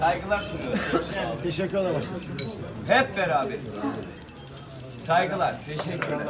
Saygılar sunuyoruz. Teşekkür ederim. Hep beraberiz. Saygılar. Teşekkürler.